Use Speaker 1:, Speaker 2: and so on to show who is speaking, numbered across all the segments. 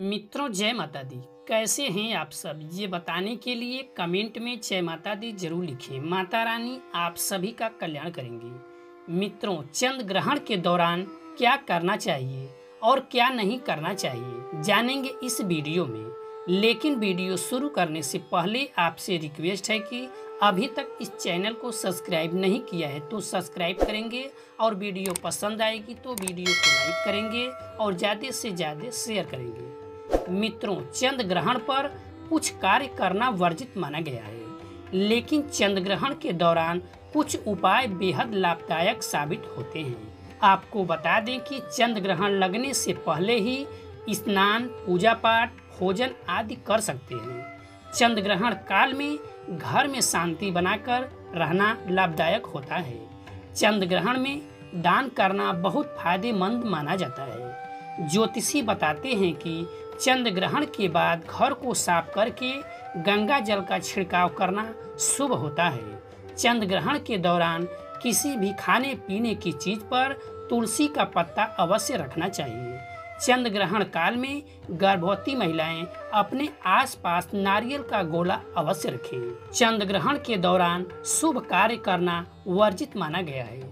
Speaker 1: मित्रों, जय माता दी। कैसे हैं आप सब? ये बताने के लिए कमेंट में जय माता दी ज़रूर लिखें। माता रानी, आप सभी का कल्याण करेंगी। मित्रों चंद्र ग्रहण के दौरान क्या करना चाहिए और क्या नहीं करना चाहिए, जानेंगे इस वीडियो में। लेकिन वीडियो शुरू करने से पहले आपसे रिक्वेस्ट है कि अभी तक इस चैनल को सब्सक्राइब नहीं किया है तो सब्सक्राइब करेंगे और वीडियो पसंद आएगी तो वीडियो को लाइक करेंगे और ज़्यादा से ज़्यादा शेयर करेंगे। मित्रों चंद्र ग्रहण पर कुछ कार्य करना वर्जित माना गया है। लेकिन चंद्र ग्रहण के दौरान कुछ उपाय बेहद लाभदायक साबित होते हैं। आपको बता दें कि चंद्र ग्रहण लगने से पहले ही स्नान पूजा पाठ भोजन आदि कर सकते हैं। चंद्र ग्रहण काल में घर में शांति बनाकर रहना लाभदायक होता है। चंद्र ग्रहण में दान करना बहुत फ़ायदेमंद माना जाता है। ज्योतिषी बताते हैं कि चंद्र ग्रहण के बाद घर को साफ़ करके गंगा जल का छिड़काव करना शुभ होता है। चंद्र ग्रहण के दौरान किसी भी खाने पीने की चीज़ पर तुलसी का पत्ता अवश्य रखना चाहिए। चंद्र ग्रहण काल में गर्भवती महिलाएँ अपने आसपास नारियल का गोला अवश्य रखें। चंद्र ग्रहण के दौरान शुभ कार्य करना वर्जित माना गया है।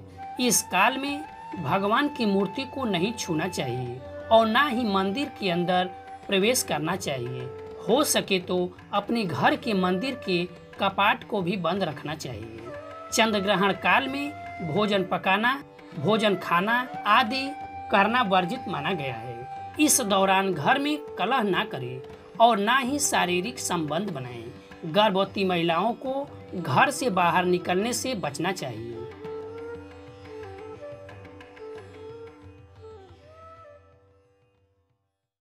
Speaker 1: इस काल में भगवान की मूर्ति को नहीं छूना चाहिए और ना ही मंदिर के अंदर प्रवेश करना चाहिए। हो सके तो अपने घर के मंदिर के कपाट को भी बंद रखना चाहिए। चंद्र ग्रहण काल में भोजन पकाना, भोजन खाना आदि करना वर्जित माना गया है। इस दौरान घर में कलह ना करें और ना ही शारीरिक संबंध बनाएँ। गर्भवती महिलाओं को घर से बाहर निकलने से बचना चाहिए।